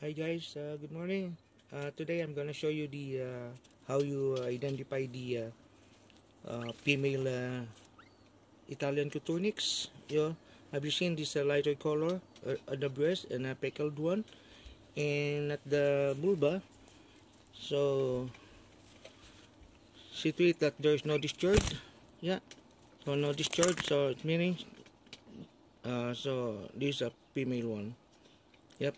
Hi guys, uh, good morning. Uh, today I'm gonna show you the uh, how you uh, identify the uh, uh, female Italian Coturnix. Yeah, have you seen this uh, lighter color uh, at the breast and a peckled one, and at the vulva? So see to it that there's no discharge. Yeah, so no discharge. So it meaning so this is a female one. Yep.